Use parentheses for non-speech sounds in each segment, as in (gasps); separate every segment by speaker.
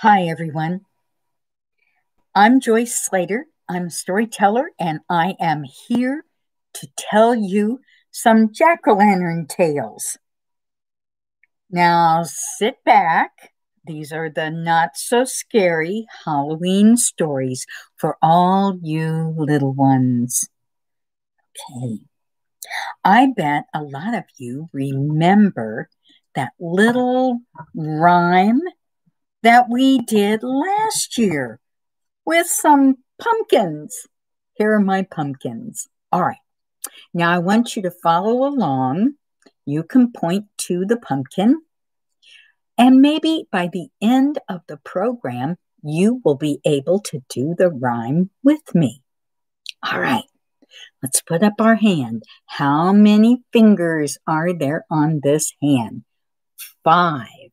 Speaker 1: Hi, everyone. I'm Joyce Slater. I'm a storyteller, and I am here to tell you some jack o' lantern tales. Now, sit back. These are the not so scary Halloween stories for all you little ones. Okay. I bet a lot of you remember that little rhyme that we did last year with some pumpkins. Here are my pumpkins. All right. Now I want you to follow along. You can point to the pumpkin. And maybe by the end of the program, you will be able to do the rhyme with me. All right. Let's put up our hand. How many fingers are there on this hand? Five.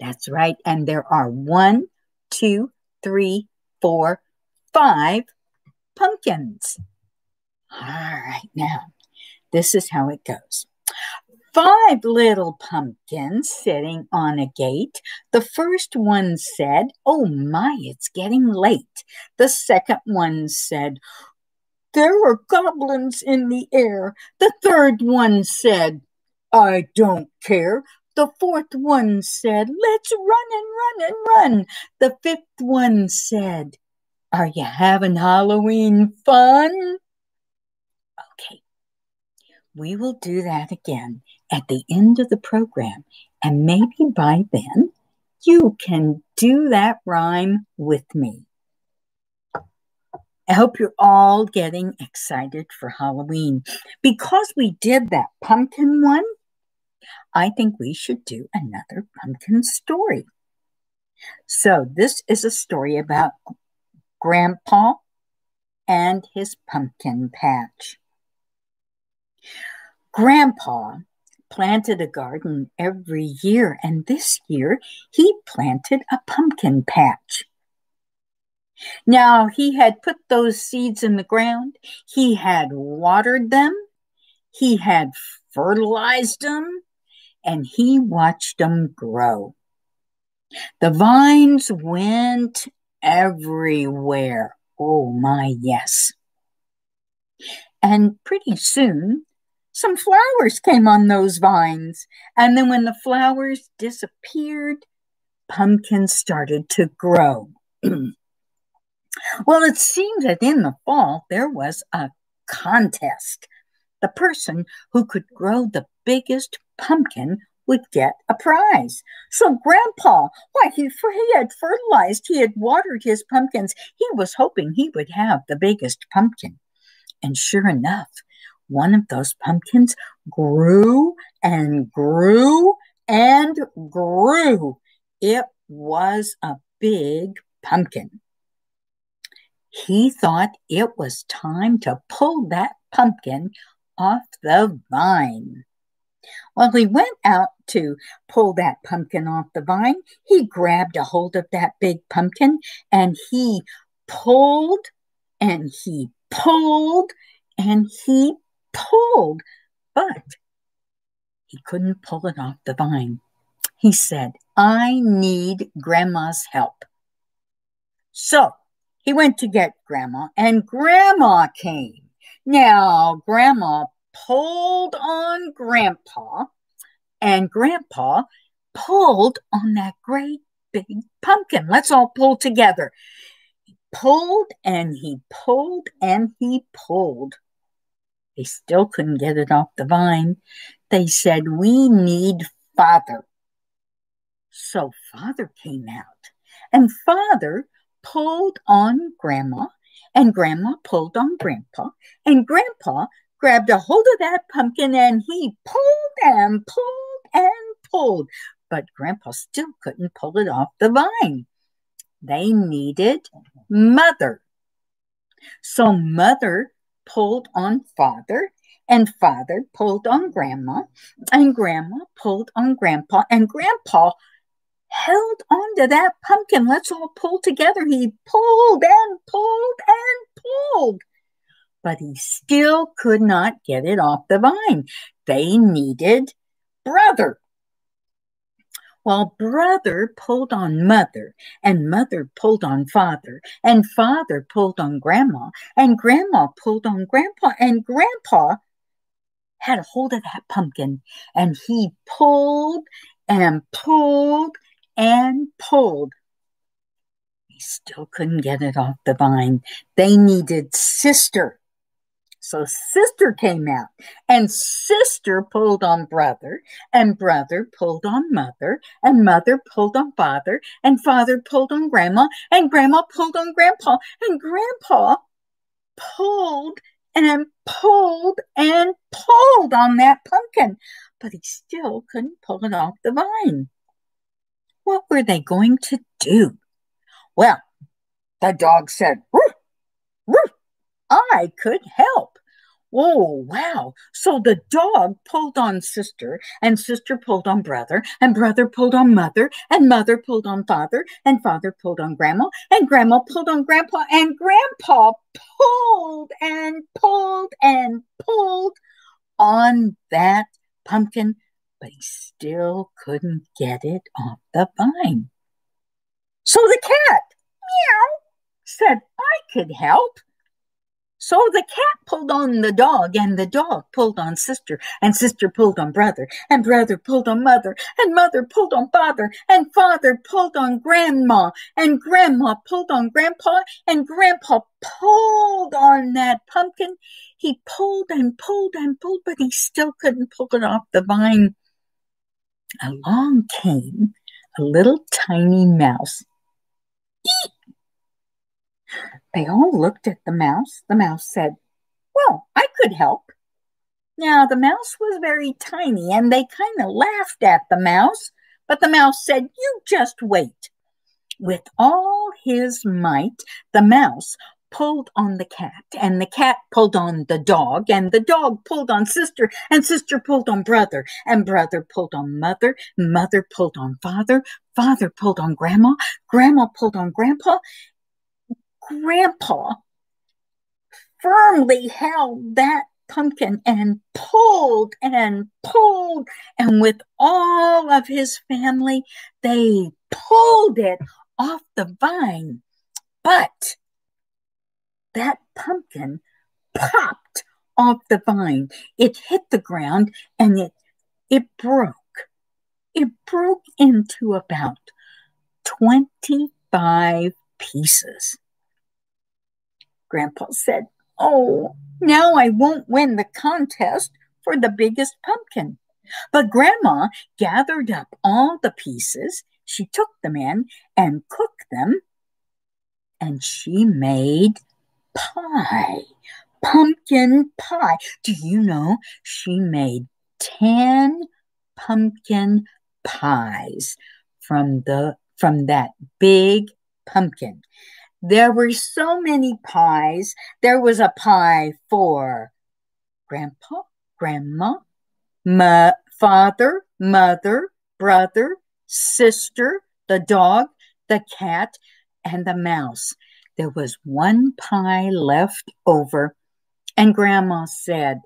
Speaker 1: That's right. And there are one, two, three, four, five pumpkins. All right, now this is how it goes. Five little pumpkins sitting on a gate. The first one said, Oh my, it's getting late. The second one said, There are goblins in the air. The third one said, I don't care. The fourth one said, Let's run and run and run. The fifth one said, Are you having Halloween fun? Okay, we will do that again at the end of the program. And maybe by then, you can do that rhyme with me. I hope you're all getting excited for Halloween. Because we did that pumpkin one, I think we should do another pumpkin story. So, this is a story about Grandpa and his pumpkin patch. Grandpa planted a garden every year, and this year he planted a pumpkin patch. Now, he had put those seeds in the ground, he had watered them, he had fertilized them, and he watched them grow. The vines went everywhere. Oh my, yes. And pretty soon, some flowers came on those vines. And then when the flowers disappeared, pumpkins started to grow. (clears throat) well, it seemed that in the fall there was a contest. The person who could grow the biggest pumpkin would get a prize. So Grandpa, why, he, he had fertilized, he had watered his pumpkins. He was hoping he would have the biggest pumpkin. And sure enough, one of those pumpkins grew and grew and grew. It was a big pumpkin. He thought it was time to pull that pumpkin off the vine. Well, he went out to pull that pumpkin off the vine. He grabbed a hold of that big pumpkin and he pulled and he pulled and he pulled, but he couldn't pull it off the vine. He said, I need Grandma's help. So he went to get Grandma, and Grandma came. Now, Grandma pulled on Grandpa, and Grandpa pulled on that great big pumpkin. Let's all pull together. He pulled and he pulled and he pulled. They still couldn't get it off the vine. They said, We need Father. So Father came out, and Father pulled on Grandma, and Grandma pulled on Grandpa, and Grandpa grabbed a hold of that pumpkin and he pulled and pulled and pulled. But Grandpa still couldn't pull it off the vine. They needed Mother. So Mother pulled on Father, and Father pulled on Grandma, and Grandma pulled on Grandpa, and Grandpa held onto that pumpkin. Let's all pull together. He pulled and pulled and pulled but he still could not get it off the vine. They needed brother. while brother pulled on mother, and mother pulled on father, and father pulled on grandma, and grandma pulled on grandpa, and grandpa had a hold of that pumpkin, and he pulled and pulled and pulled. He still couldn't get it off the vine. They needed sister so sister came out, and sister pulled on brother, and brother pulled on mother, and mother pulled on father, and father pulled on grandma, and grandma pulled on grandpa, and grandpa pulled and pulled and pulled on that pumpkin, but he still couldn't pull it off the vine. What were they going to do? Well, the dog said, Roof, roof. I could help. Oh, wow. So the dog pulled on sister, and sister pulled on brother, and brother pulled on mother, and mother pulled on father, and father pulled on grandma, and grandma pulled on grandpa, and grandpa pulled and pulled and pulled on that pumpkin, but he still couldn't get it off the vine. So the cat, meow, said, I could help. So the cat pulled on the dog, and the dog pulled on sister, and sister pulled on brother, and brother pulled on mother, and mother pulled on father, and father pulled on grandma, and grandma pulled on grandpa, and grandpa pulled on that pumpkin. He pulled and pulled and pulled, but he still couldn't pull it off the vine. Along came a little tiny mouse. Eek! They all looked at the mouse. The mouse said, Well, I could help. Now, the mouse was very tiny and they kind of laughed at the mouse, but the mouse said, You just wait. With all his might, the mouse pulled on the cat, and the cat pulled on the dog, and the dog pulled on sister, and sister pulled on brother, and brother pulled on mother, mother pulled on father, father pulled on grandma, grandma pulled on grandpa, Grandpa firmly held that pumpkin and pulled and pulled, and with all of his family, they pulled it off the vine. But that pumpkin popped off the vine. It hit the ground and it it broke. It broke into about 25 pieces. Grandpa said, Oh, now I won't win the contest for the biggest pumpkin. But Grandma gathered up all the pieces. She took them in and cooked them, and she made pie, pumpkin pie. Do you know she made 10 pumpkin pies from the from that big pumpkin. There were so many pies. There was a pie for grandpa, grandma, ma- father, mother, brother, sister, the dog, the cat, and the mouse. There was one pie left over, and Grandma said,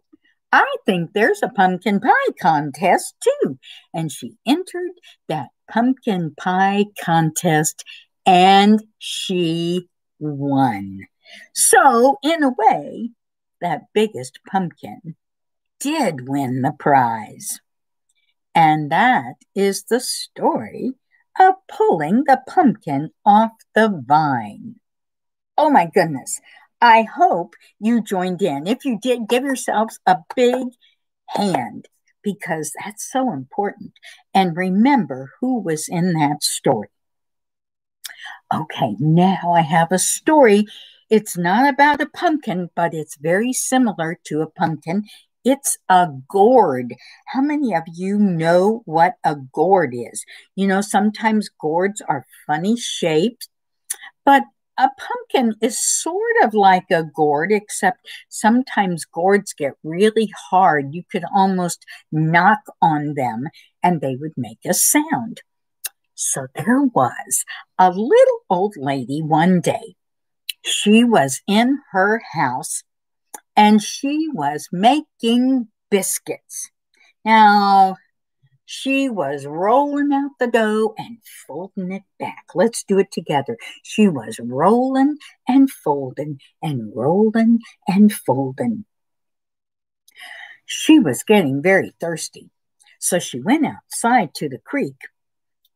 Speaker 1: I think there's a pumpkin pie contest too. And she entered that pumpkin pie contest and she won. So, in a way, that biggest pumpkin did win the prize. And that is the story of pulling the pumpkin off the vine. Oh my goodness. I hope you joined in. If you did, give yourselves a big hand because that's so important. And remember who was in that story. Okay, now I have a story. It's not about a pumpkin, but it's very similar to a pumpkin. It's a gourd. How many of you know what a gourd is? You know, sometimes gourds are funny shaped, but a pumpkin is sort of like a gourd, except sometimes gourds get really hard. You could almost knock on them and they would make a sound. So there was a little old lady one day. She was in her house and she was making biscuits. Now, She was rolling out the dough and folding it back. Let's do it together. She was rolling and folding and rolling and folding. She was getting very thirsty, so she went outside to the creek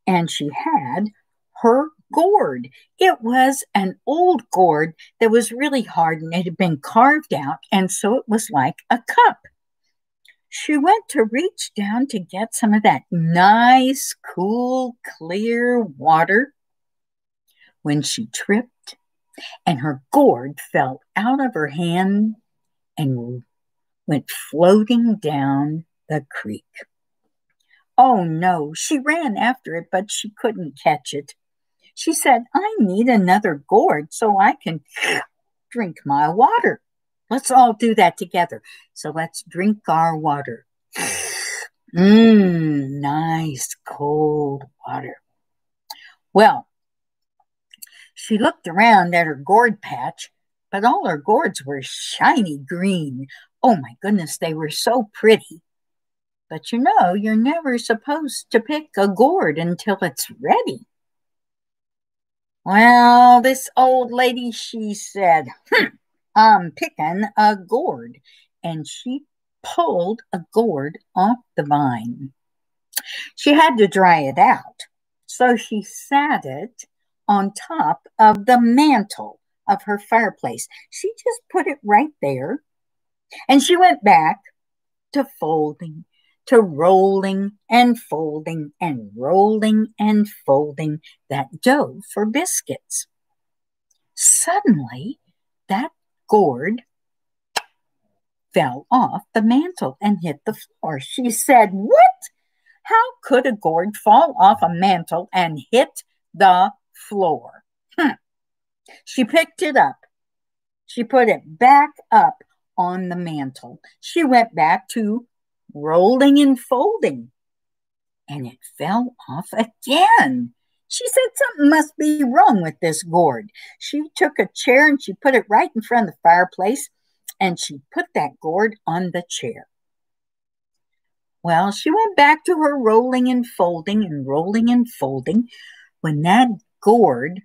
Speaker 1: and she had her gourd. It was an old gourd that was really hard and it had been carved out, and so it was like a cup. She went to reach down to get some of that nice, cool, clear water when she tripped and her gourd fell out of her hand and went floating down the creek. Oh no, she ran after it, but she couldn't catch it. She said, I need another gourd so I can (gasps) drink my water. Let's all do that together. So let's drink our water. (sighs) Mmm, nice cold water. Well, she looked around at her gourd patch, but all her gourds were shiny green. Oh my goodness, they were so pretty. But you know, you're never supposed to pick a gourd until it's ready. Well, this old lady, she said, hm, I'm picking a gourd. And she pulled a gourd off the vine. She had to dry it out. So she sat it on top of the mantle of her fireplace. She just put it right there. And she went back to folding, to rolling and folding and rolling and folding that dough for biscuits. Suddenly, that gourd fell off the mantle and hit the floor. She said, What? How could a gourd fall off a mantle and hit the floor? Hm. She picked it up. She put it back up on the mantle. She went back to rolling and folding, and it fell off again. She said something must be wrong with this gourd. She took a chair and she put it right in front of the fireplace and she put that gourd on the chair. Well, she went back to her rolling and folding and rolling and folding when that gourd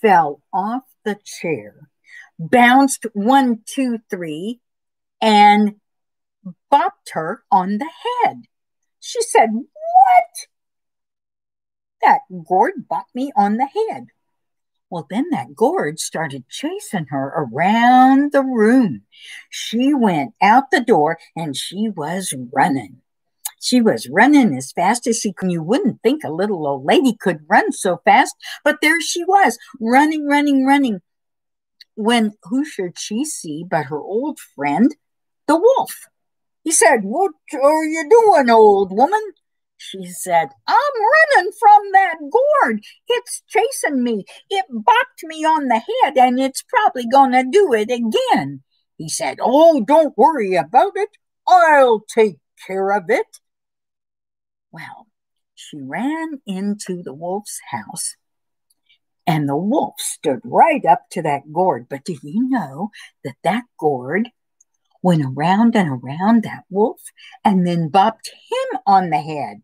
Speaker 1: fell off the chair, bounced one, two, three, and bopped her on the head. She said, What? That gourd bopped me on the head. Well, then that gourd started chasing her around the room. She went out the door and she was running. She was running as fast as she could. You wouldn't think a little old lady could run so fast, but there she was, running, running, running. When who should she see but her old friend, the wolf? He said, What are you doing, old woman? She said, I'm running from that gourd. It's chasing me. It bopped me on the head, and it's probably going to do it again. He said, Oh, don't worry about it. I'll take care of it. Well, she ran into the wolf's house, and the wolf stood right up to that gourd. But do you know that that gourd went around and around that wolf and then bopped him on the head?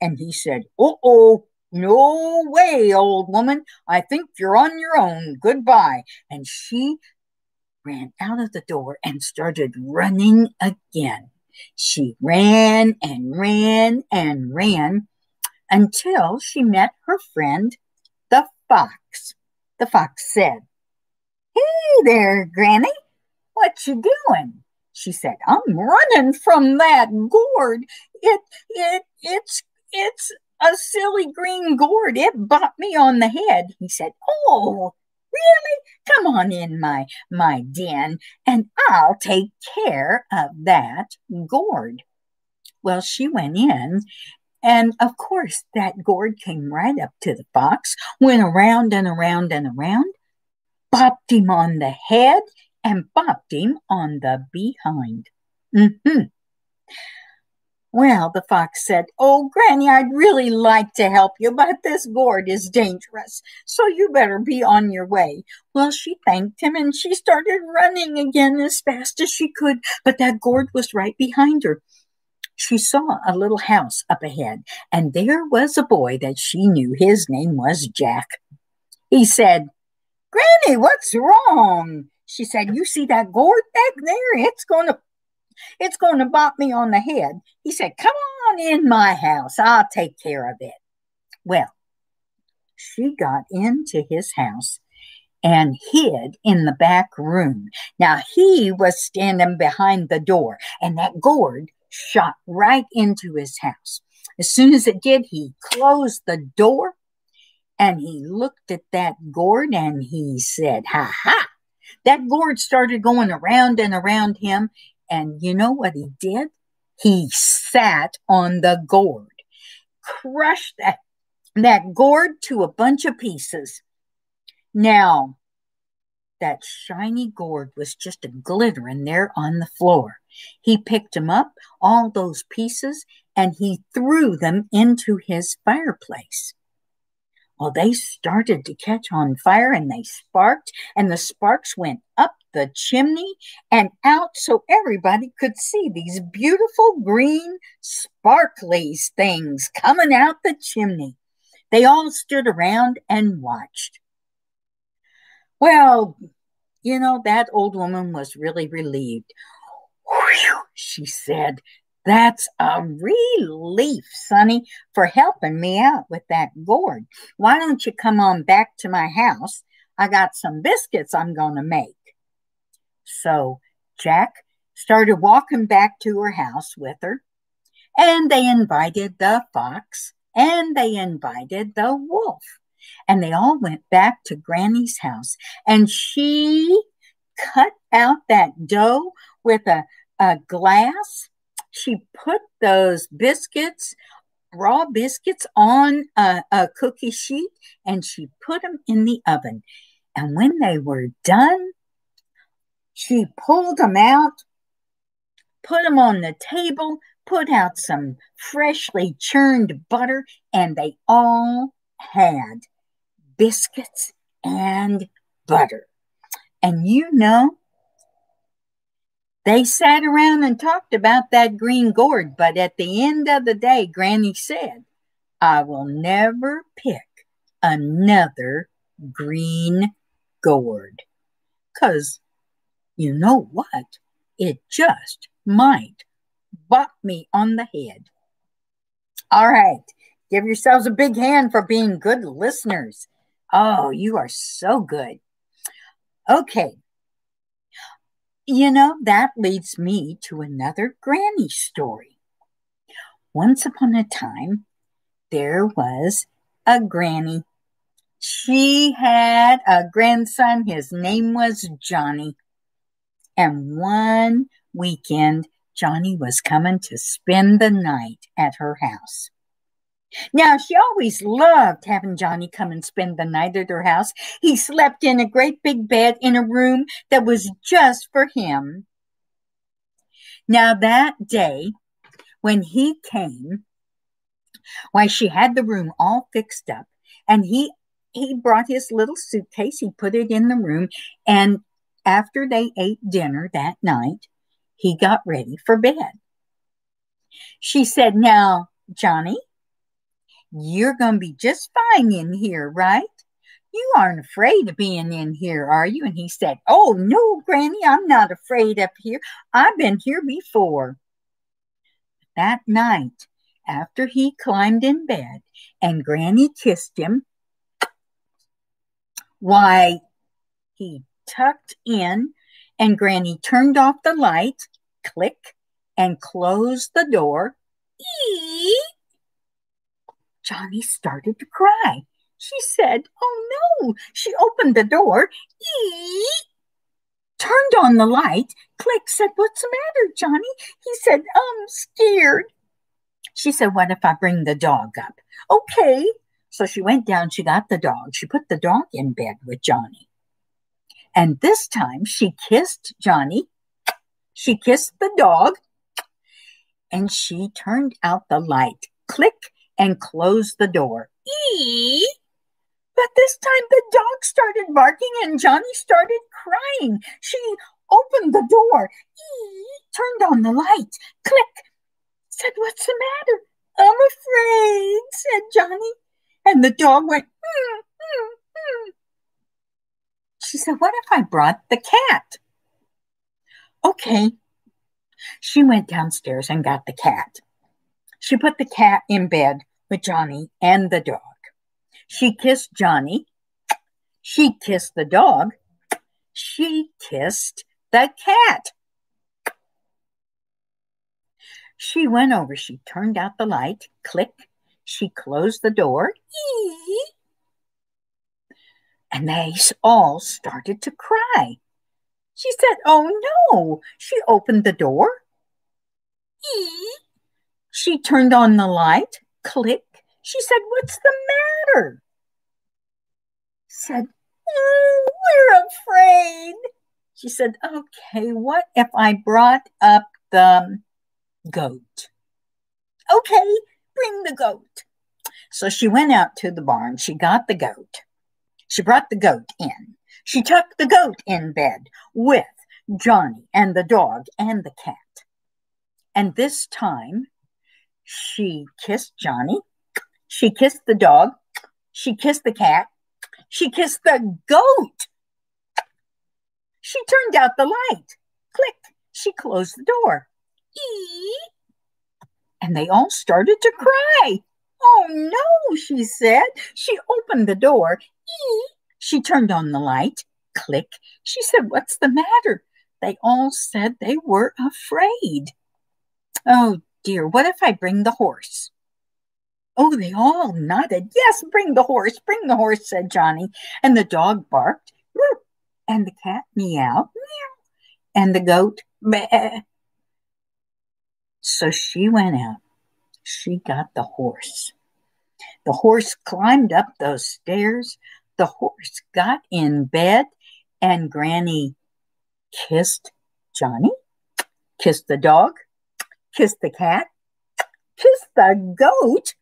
Speaker 1: And he said, Oh, oh, no way, old woman. I think you're on your own. Goodbye. And she ran out of the door and started running again. She ran and ran and ran until she met her friend, the fox. The fox said, Hey there, Granny. What you doing? She said, I'm running from that gourd. It, it, it's it's a silly green gourd. It bopped me on the head. He said, Oh, really? Come on in my my den, and I'll take care of that gourd. Well, she went in, and of course that gourd came right up to the fox, went around and around and around, bopped him on the head, and bopped him on the behind. Mm-hmm. Well, the fox said, Oh, Granny, I'd really like to help you, but this gourd is dangerous, so you better be on your way. Well, she thanked him and she started running again as fast as she could, but that gourd was right behind her. she saw a little house up ahead, and there was a boy that she knew. His name was Jack. He said, Granny, what's wrong? She said, You see that gourd back there? It's going to it's going to bop me on the head. He said, Come on in my house. I'll take care of it. Well, she got into his house and hid in the back room. Now he was standing behind the door, and that gourd shot right into his house. As soon as it did, he closed the door and he looked at that gourd and he said, Ha ha! That gourd started going around and around him. And you know what he did? He sat on the gourd, crushed that, that gourd to a bunch of pieces. Now, that shiny gourd was just a glittering there on the floor. He picked them up, all those pieces, and he threw them into his fireplace. Well, they started to catch on fire and they sparked, and the sparks went up the chimney and out so everybody could see these beautiful green, sparkly things coming out the chimney. They all stood around and watched. Well, you know, that old woman was really relieved. Whew, she said, that's a relief, Sonny, for helping me out with that gourd. Why don't you come on back to my house? I got some biscuits I'm going to make. So Jack started walking back to her house with her, and they invited the fox and they invited the wolf. And they all went back to Granny's house, and she cut out that dough with a, a glass she put those biscuits, raw biscuits, on a, a cookie sheet and she put them in the oven. And when they were done, she pulled them out, put them on the table, put out some freshly churned butter, and they all had biscuits and butter. And you know, they sat around and talked about that green gourd, but at the end of the day, Granny said, I will never pick another green gourd. Because you know what? It just might bop me on the head. All right. Give yourselves a big hand for being good listeners. Oh, you are so good. Okay. You know, that leads me to another granny story. Once upon a time, there was a granny. She had a grandson. His name was Johnny. And one weekend, Johnny was coming to spend the night at her house. Now, she always loved having Johnny come and spend the night at her house. He slept in a great big bed in a room that was just for him. Now, that day, when he came, why, she had the room all fixed up, and he he brought his little suitcase, he put it in the room, and after they ate dinner that night, he got ready for bed. She said, Now, Johnny, you're going to be just fine in here, right? You aren't afraid of being in here, are you? And he said, Oh, no, Granny, I'm not afraid up here. I've been here before. That night, after he climbed in bed and Granny kissed him, why, he tucked in and Granny turned off the light, click, and closed the door. Eee! Johnny started to cry. She said, Oh no. She opened the door, Eee! turned on the light. Click said, What's the matter, Johnny? He said, I'm scared. She said, What if I bring the dog up? Okay. So she went down, she got the dog. She put the dog in bed with Johnny. And this time she kissed Johnny. She kissed the dog. And she turned out the light. Click and closed the door. Eee! But this time the dog started barking and Johnny started crying. She opened the door, Eee! turned on the light, click, said, What's the matter? I'm afraid, said Johnny. And the dog went, mm, mm, mm. She said, What if I brought the cat? Okay. She went downstairs and got the cat. She put the cat in bed with Johnny and the dog. She kissed Johnny. She kissed the dog. She kissed the cat. She went over, she turned out the light, click, she closed the door, ee, and they all started to cry. She said, Oh no. She opened the door. Ee. She turned on the light, click. She said, What's the matter? Said, oh, We're afraid. She said, Okay, what if I brought up the goat. Okay, bring the goat. So she went out to the barn. She got the goat. She brought the goat in. She tucked the goat in bed with Johnny and the dog and the cat. And this time she kissed Johnny. She kissed the dog. She kissed the cat. She kissed the goat. She turned out the light. Click. She closed the door. Ee. And they all started to cry. Oh no, she said. She opened the door. Ee. She turned on the light. Click. She said, What's the matter? They all said they were afraid. Oh dear, what if I bring the horse? Oh, they all nodded. Yes, bring the horse, bring the horse, said Johnny. And the dog barked. And the cat meowed. Meow. And the goat, Bleh. So she went out. She got the horse. The horse climbed up those stairs. The horse got in bed, and Granny kissed Johnny, kissed the dog, kissed the cat, kissed the goat,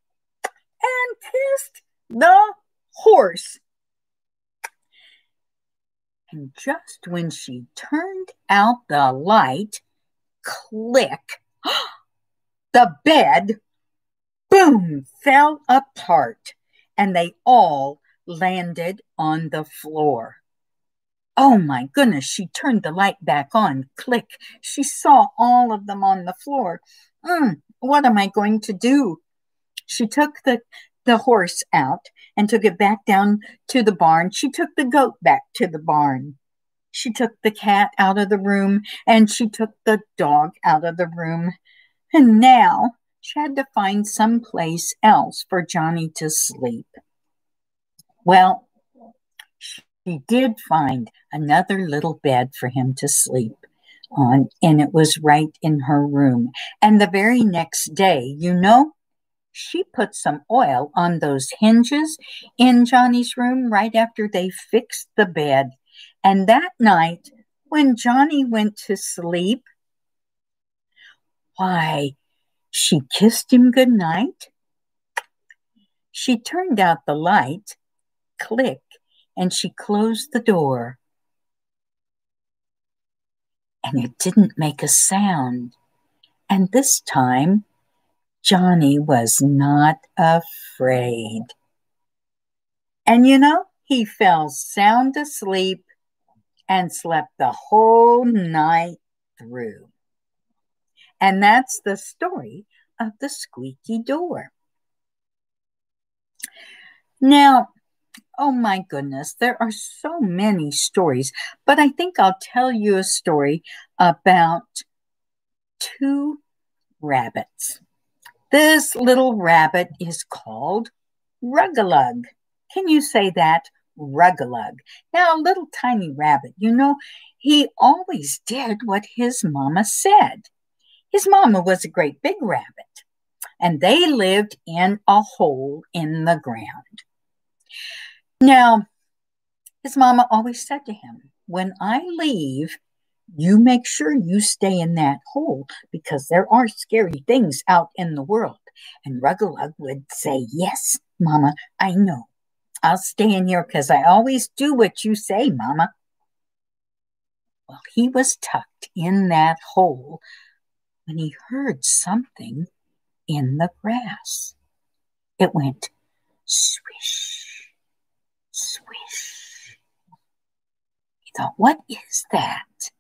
Speaker 1: and kissed the horse. And just when she turned out the light, click, (gasps) the bed, boom, fell apart and they all landed on the floor. Oh my goodness, she turned the light back on. Click. She saw all of them on the floor. Mm, what am I going to do? She took the, the horse out and took it back down to the barn. She took the goat back to the barn. She took the cat out of the room and she took the dog out of the room. And now she had to find some place else for Johnny to sleep. Well, she did find another little bed for him to sleep on, and it was right in her room. And the very next day, you know, she put some oil on those hinges in Johnny's room right after they fixed the bed. And that night, when Johnny went to sleep, why, she kissed him good night. She turned out the light, click, and she closed the door. And it didn't make a sound. And this time, Johnny was not afraid. And you know, he fell sound asleep and slept the whole night through. And that's the story of the squeaky door. Now, oh my goodness, there are so many stories, but I think I'll tell you a story about two rabbits. This little rabbit is called Rugalug. Can you say that? Rugalug. Now, a little tiny rabbit, you know, he always did what his mama said. His mama was a great big rabbit, and they lived in a hole in the ground. Now, his mama always said to him, When I leave, you make sure you stay in that hole because there are scary things out in the world. And Rugalug would say, Yes, Mama, I know. I'll stay in here because I always do what you say, Mama. Well, he was tucked in that hole when he heard something in the grass. It went swish, swish. He thought, what is that?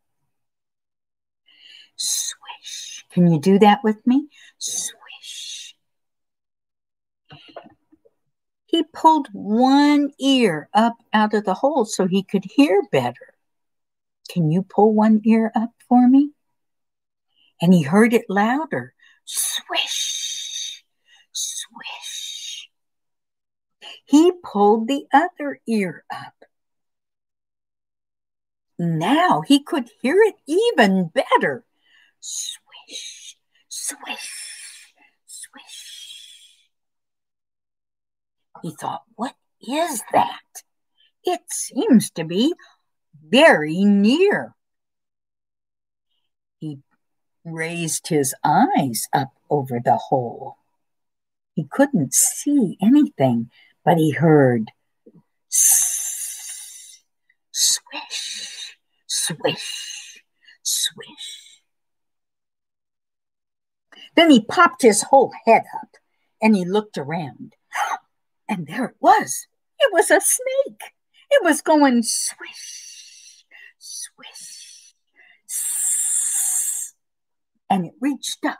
Speaker 1: Swish. Can you do that with me? Swish. He pulled one ear up out of the hole so he could hear better. Can you pull one ear up for me? And he heard it louder. Swish, swish. He pulled the other ear up. Now he could hear it even better. Swish, swish, swish. He thought, what is that? It seems to be very near. He raised his eyes up over the hole. He couldn't see anything, but he heard swish, swish, swish. Then he popped his whole head up and he looked around. (gasps) And there it was. It was a snake. It was going swish, swish, and it reached up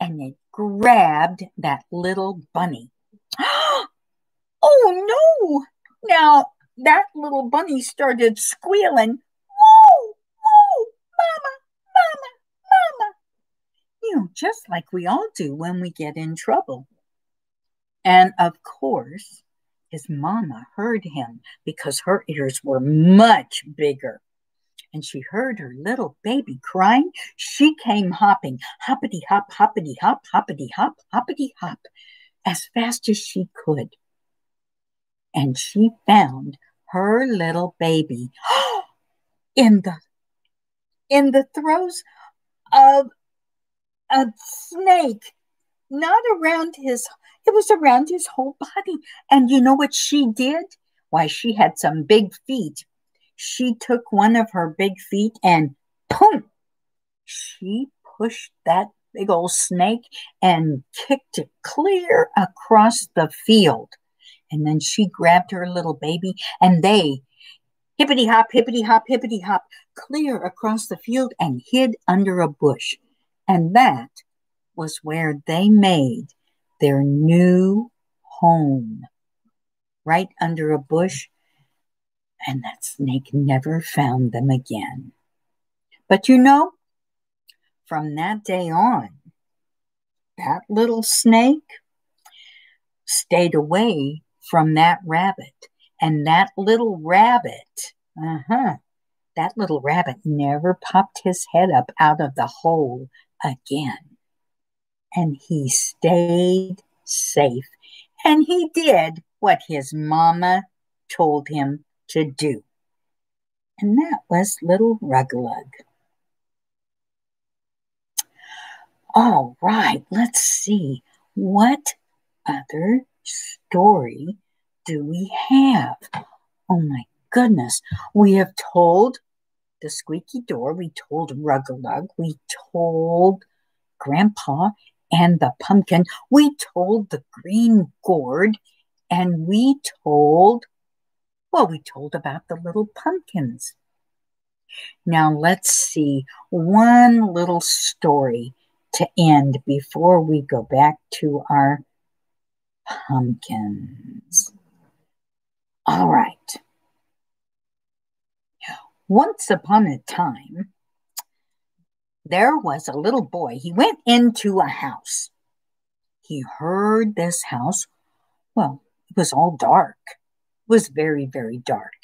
Speaker 1: and it grabbed that little bunny. (gasps) Oh, oh no! Now that little bunny started squealing. Whoa, whoa, mama, mama, mama. You know, just like we all do when we get in trouble. And of course, his mama heard him because her ears were much bigger and she heard her little baby crying, she came hopping, hoppity hop, hoppity hop, hoppity hop, hoppity hop, as fast as she could. And she found her little baby (gasps) in the in the throes of a snake, not around his it was around his whole body. And you know what she did? Why, she had some big feet she took one of her big feet and boom, she pushed that big old snake and kicked it clear across the field. And then she grabbed her little baby and they hippity hop, hippity hop, hippity hop, clear across the field and hid under a bush. And that was where they made their new home. Right under a bush and that snake never found them again. But you know, from that day on, that little snake stayed away from that rabbit. And that little rabbit, uh huh, that little rabbit never popped his head up out of the hole again. And he stayed safe. And he did what his mama told him to do. And that was little Rugalug. All right, let's see. What other story do we have? Oh my goodness. We have told the squeaky door, we told Rugalug, we told Grandpa and the pumpkin, we told the green gourd, and we told well, we told about the little pumpkins. Now let's see one little story to end before we go back to our pumpkins. All right. Once upon a time, there was a little boy. He went into a house. He heard this house. Well, it was all dark It was very, very dark.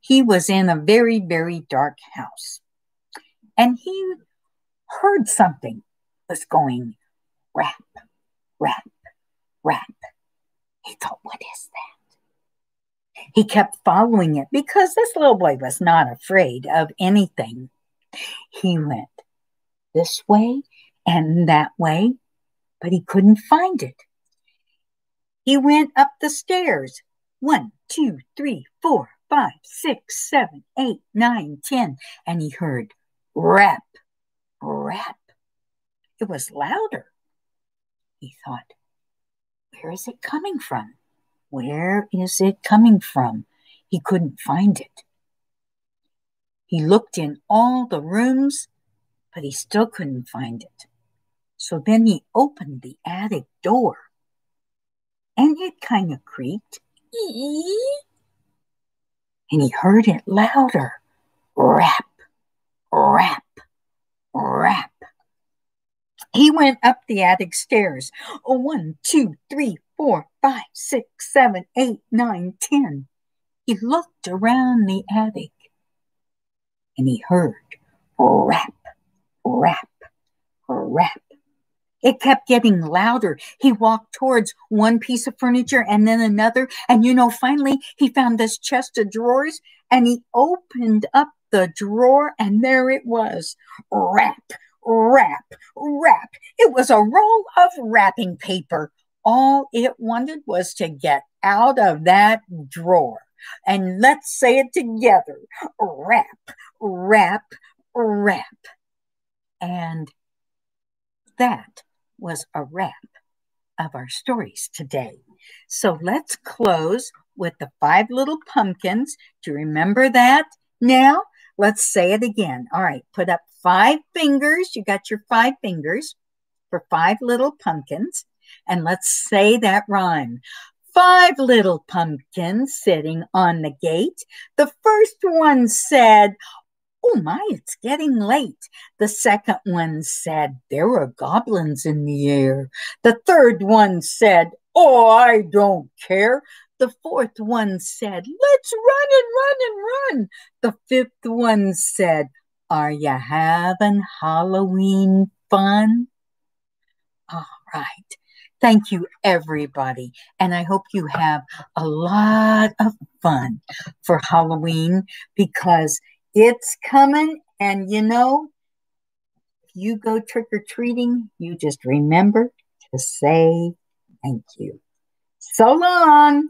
Speaker 1: He was in a very, very dark house. And he heard something was going rap, rap, rap. He thought, what is that? He kept following it because this little boy was not afraid of anything. He went this way and that way, but he couldn't find it. He went up the stairs one, two, three, four, five, six, seven, eight, nine, ten. And he heard rap, rap. It was louder. He thought, where is it coming from? Where is it coming from? He couldn't find it. He looked in all the rooms, but he still couldn't find it. So then he opened the attic door, and it kind of creaked. And he heard it louder rap, rap, rap. He went up the attic stairs. One, two, three, four, five, six, seven, eight, nine, ten. He looked around the attic and he heard rap, rap, rap. It kept getting louder. He walked towards one piece of furniture and then another. And you know, finally, he found this chest of drawers and he opened up the drawer and there it was rap, rap, wrap. It was a roll of wrapping paper. All it wanted was to get out of that drawer. And let's say it together wrap, wrap, wrap. And that was a wrap of our stories today. So let's close with the five little pumpkins. Do you remember that now? Let's say it again. All right, put up five fingers. You got your five fingers for five little pumpkins. And let's say that rhyme. Five little pumpkins sitting on the gate. The first one said, Oh my, it's getting late. The second one said, There are goblins in the air. The third one said, Oh, I don't care. The fourth one said, Let's run and run and run. The fifth one said, Are you having Halloween fun? All right. Thank you, everybody. And I hope you have a lot of fun for Halloween because it's coming. And you know, if you go trick or treating, you just remember to say thank you. So long.